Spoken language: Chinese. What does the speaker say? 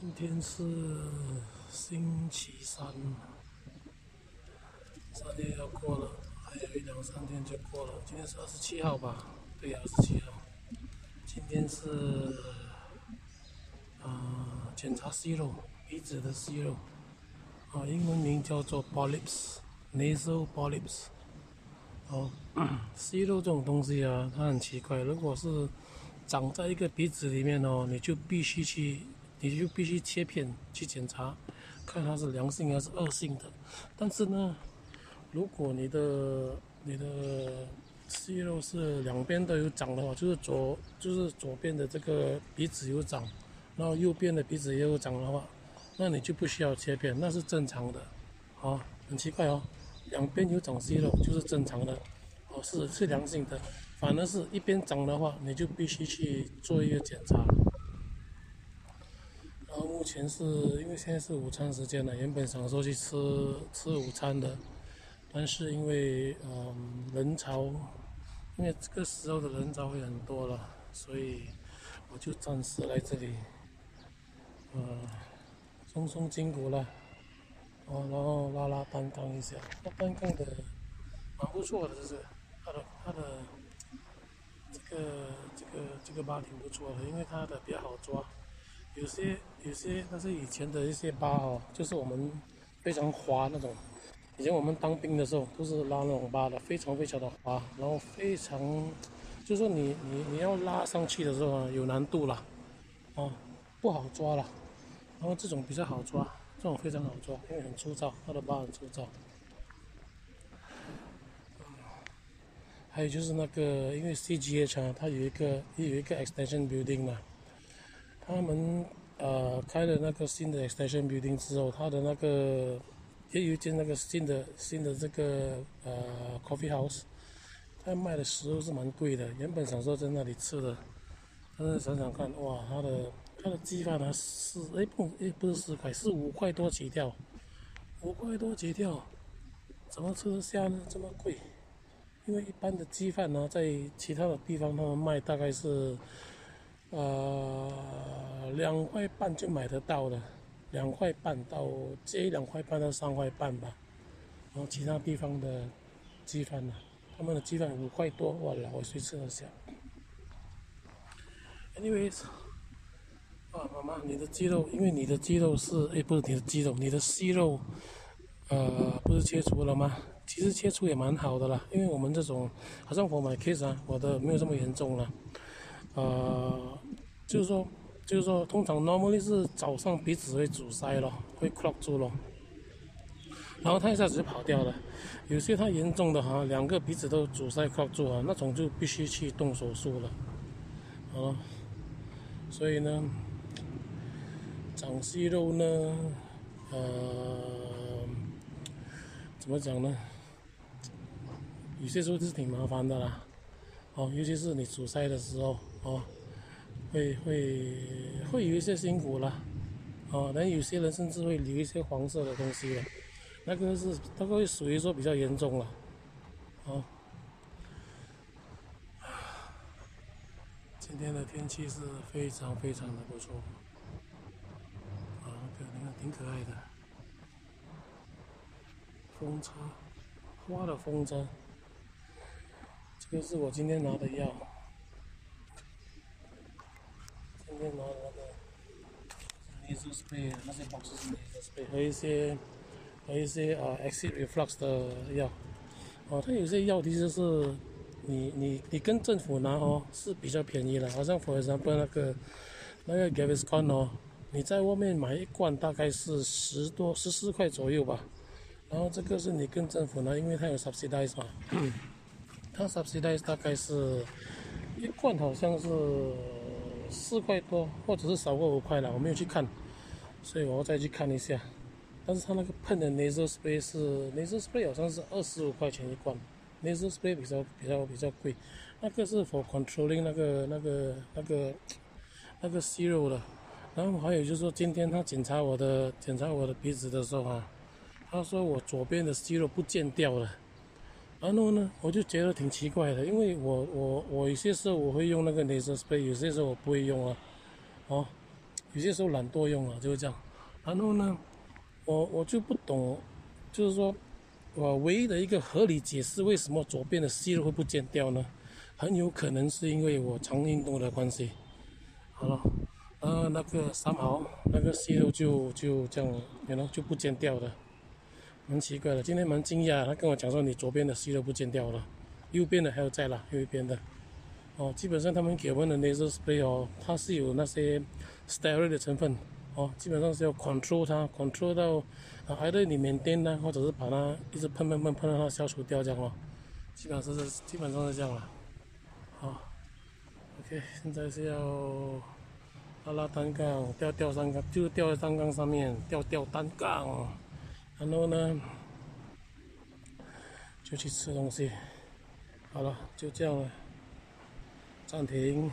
今天是星期三，三天要过了，还有一两三天就过了。今天是二十七号吧？对，二十七号。今天是啊，检查息肉，鼻子的息肉，啊，英文名叫做 polyps，nasal polyps。哦，息肉这种东西啊，它很奇怪，如果是长在一个鼻子里面哦，你就必须去。你就必须切片去检查，看它是良性还是恶性的。但是呢，如果你的你的息肉是两边都有长的话，就是左就是左边的这个鼻子有长，然后右边的鼻子也有长的话，那你就不需要切片，那是正常的。啊，很奇怪哦，两边有长息肉就是正常的，哦是是良性的。反而是一边长的话，你就必须去做一个检查。目前是因为现在是午餐时间了，原本想说去吃吃午餐的，但是因为嗯人潮，因为这个时候的人潮会很多了，所以我就暂时来这里，呃，松松筋骨了，哦，然后拉拉单杠一下，那单杠的蛮不错的，这是它的它的这个这个这个把挺不错的，因为它的比较好抓。有些有些，那是以前的一些疤哦，就是我们非常滑那种。以前我们当兵的时候都是拉那种疤的，非常非常的滑，然后非常，就是说你你你要拉上去的时候，有难度了，哦，不好抓了。然后这种比较好抓，这种非常好抓，因为很粗糙，它的疤很粗糙。还有就是那个，因为 CGH 啊，它有一个有一个 extension building 嘛。他们呃开了那个新的 extension building 之后，他的那个也有一间那个新的新的这个呃 coffee house，他卖的食物是蛮贵的。原本想说在那里吃的，但是想想看，哇，他的他的鸡饭呢是哎不哎不是四块，是五块多起跳，五块多起跳，怎么吃得下呢？这么贵？因为一般的鸡饭呢，在其他的地方他们卖大概是。呃，两块半就买得到的，两块半到这两块半到三块半吧。然后其他地方的鸡饭呢，他们的鸡饭五块多，哇，老谁吃得下？Anyways，啊，妈妈，你的鸡肉，因为你的鸡肉是，哎，不是你的鸡肉，你的息肉，呃，不是切除了吗？其实切除也蛮好的啦，因为我们这种，好像我买 case 啊，我的没有这么严重了。呃，就是说，就是说，通常 normally 是早上鼻子会阻塞了，会 clog 住了，然后它一下子就跑掉了。有些它严重的哈，两个鼻子都阻塞 clog 住啊，那种就必须去动手术了。哦，所以呢，长息肉呢，呃，怎么讲呢？有些时候是挺麻烦的啦。哦，尤其是你阻塞的时候，哦，会会会有一些辛苦了，哦，但有些人甚至会留一些黄色的东西了，那个是那个会属于说比较严重了，哦。今天的天气是非常非常的不错，啊，这个你看挺可爱的，风车，花的风筝。这个是我今天拿的药，今天拿的那个 n a s a spray，那些保湿 nasal spray 和一些和一些啊 acid reflux 的药，哦，它有些药其实是你你你跟政府拿哦是比较便宜的，好像 for example 那个那个 Gaviscon 哦，你在外面买一罐大概是十多十四块左右吧，然后这个是你跟政府拿，因为它有 subsidize 嘛。它 subsidize 大概是一罐好像是四块多，或者是少过五块了，我没有去看，所以我要再去看一下。但是它那个喷的 nasal spray 是 nasal spray 好像是二十五块钱一罐，nasal spray 比较比较比较贵。那个是 for controlling 那个那个那个那个息肉的。然后还有就是说，今天他检查我的检查我的鼻子的时候啊，他说我左边的息肉不见掉了。然后呢，我就觉得挺奇怪的，因为我我我有些时候我会用那个 nasal spray，有些时候我不会用啊，哦，有些时候懒惰用啊，就是这样。然后呢，我我就不懂，就是说，我唯一的一个合理解释，为什么左边的息肉会不见掉呢？很有可能是因为我常运动的关系。好了，呃，那个三毫那个息肉就就这样，然后就不见掉的，蛮奇怪的。今天蛮惊讶，他跟我讲说你左边的息肉不见掉了，右边的还有在啦，右边的。哦，基本上他们给我的 laser spray 哦，它是有那些 steroid 的成分。哦，基本上是要 control 它，control 到啊，挨着你缅甸呢，或者是把它一直喷喷喷喷到它消除掉这样哦。基本上是基本上是这样了。好，OK，现在是要拉拉单杠，吊吊单杠，就吊在单杠上面，吊吊单杠，然后呢就去吃东西。好了，就这样了，暂停。